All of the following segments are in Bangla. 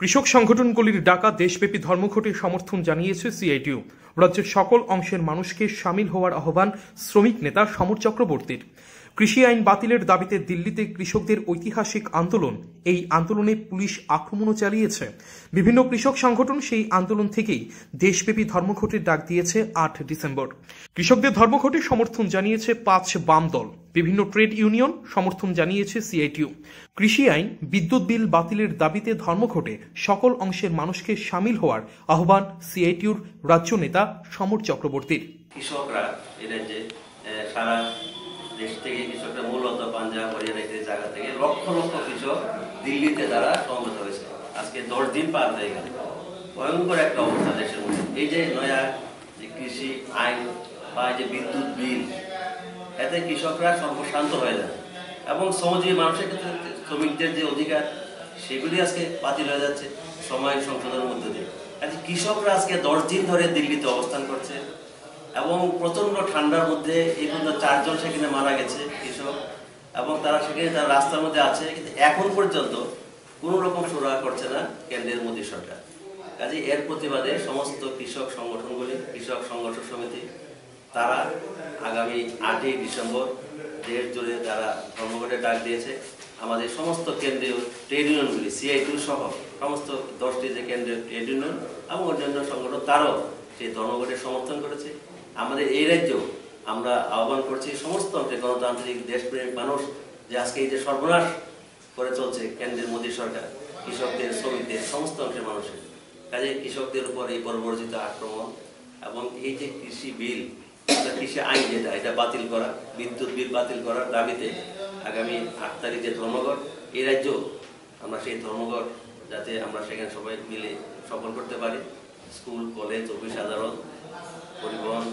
কৃষক সংগঠনগুলির ডাকা দেশব্যাপী ধর্মঘটে সমর্থন জানিয়েছে সিআইটিউ। রাজ্যের সকল অংশের মানুষকে সামিল হওয়ার আহ্বান শ্রমিক নেতা সমর চক্রবর্তীর। কৃষি আইন বাতিলের দাবিতে দিল্লিতে কৃষকদের ঐতিহাসিক আন্দোলন। এই আন্দোলনে পুলিশ আক্রমণও চালিয়েছে। বিভিন্ন কৃষক সংগঠন সেই আন্দোলন থেকেই দেশব্যাপী ধর্মঘটের ডাক দিয়েছে আট ডিসেম্বর। কৃষকদের ধর্মঘটে সমর্থন জানিয়েছে পাঁচ বাম দল। বিভিন্ন ট্রেড ইউনিয়ন সমর্থন জানিয়েছে সিআইটিউ। কৃষি আইন বিদ্যুৎ বিল বাতিলের দাবিতে ধর্মঘটে সকল অংশের মানুষকে সামিল হওয়ার আহ্বান সিআইটিউর রাজ্য নেতা সমর চক্রবর্তীর। কৃষকরা এই রাজ্যে এ, সারা দেশ থেকে কৃষকরা মূলত পাঞ্জাব হরিয়ানা ইত্যাদি জায়গা থেকে লক্ষ লক্ষ কৃষক দিল্লিতে তারা সমবেত হয়েছে। আজকে দশ দিন পার হয়ে গেল। ভয়ঙ্কর একটা অবস্থা দেশের মধ্যে। এই যে নয়া যে কৃষি আইন বা যে বিদ্যুৎ বিল। এতে কৃষকরা সর্বশান্ত হয়ে যায়। এবং শ্রমজীবী মানুষের ক্ষেত্রে শ্রমিকদের যে অধিকার, সেগুলি আজকে বাতিল হয়ে যাচ্ছে সময় সংশোধনের মধ্যে দিয়ে। আজকে কৃষকরা আজকে দশ দিন ধরে দিল্লিতে অবস্থান করছে এবং প্রচণ্ড ঠান্ডার মধ্যে এই পর্যন্ত চারজন সেখানে মারা গেছে কৃষক এবং তারা সেখানে তারা রাস্তার মধ্যে আছে, কিন্তু এখন পর্যন্ত কোনো রকম সুরাহা করছে না কেন্দ্রের মোদী সরকার। কাজে এর প্রতিবাদে সমস্ত কৃষক সংগঠনগুলি, কৃষক সংগঠন সমিতি তারা আগামী আটই ডিসেম্বর দেশ জুড়ে তারা ধর্মঘটের ডাক দিয়েছে, আমাদের সমস্ত কেন্দ্রীয় ট্রেড ইউনিয়নগুলি সিআইটু সহ সমস্ত দশটি যে কেন্দ্রীয় ট্রেড ইউনিয়ন এবং অন্যান্য সংগঠন, তারাও সেই ধর্মঘটের সমর্থন করেছে। আমাদের এই রাজ্যেও আমরা আহ্বান করছি সমস্ত গণতান্ত্রিক দেশপ্রেমিক মানুষ যে আজকে এই যে সর্বনাশ করে চলছে কেন্দ্রের মোদী সরকার, কৃষকদের, শ্রমিকদের, সমস্ত অংশের মানুষের। কাজে কৃষকদের উপর এই বর্বরচিত আক্রমণ এবং এই যে কৃষি বিল কৃষি আইন যেটা, এটা বাতিল করা, বিদ্যুৎ বিল বাতিল করার দাবিতে আগামী আট তারিখ যে ধর্মঘট। এই রাজ্য, আমরা সেই ধর্মঘট যাতে আমরা সেখানে সবাই মিলে সফল করতে পারি। স্কুল, কলেজ, অফিস, আদালত, পরিবহন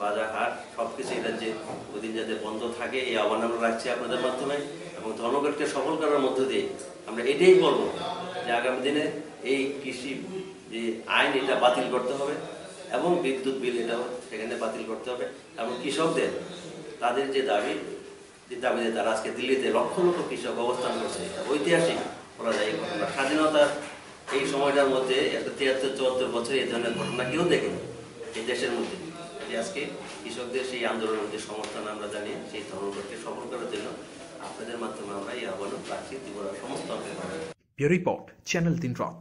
বাজার হাট সব কিছু এই রাজ্যে ওদিন যাতে বন্ধ থাকে, এই আহ্বান আমরা রাখছি আপনাদের মাধ্যমে। এবং ধর্মঘটকে সফল করার মধ্য দিয়ে আমরা এটাই বলব যে আগামী দিনে এই কৃষি যে আইন, এটা বাতিল করতে হবে। এবং বিদ্যুৎ বিল এটাও সেখানে বাতিল করতে হবে। এবং কৃষকদের, তাদের যে দাবি, যে দাবিতে তারা আজকে দিল্লিতে লক্ষ লক্ষ কৃষক অবস্থান করছে, ঐতিহাসিক বলা যায় ঘটনা। স্বাধীনতার এই সময়টার মধ্যে একটা তিয়াত্তর, চুয়াত্তর বছর এই ধরনের ঘটনা কেউ দেখেনি এই দেশের মধ্যে। আজকে কৃষকদের সেই আন্দোলনের মধ্যে সমর্থন আমরা জানি, সেই ধর্মঘটকে সফল করার জন্য আপনাদের মাধ্যমে আমরা এই আহ্বান রাখছি। ত্রিপুরার সমস্ত অংশের রিপোর্ট, চ্যানেল তিন রাত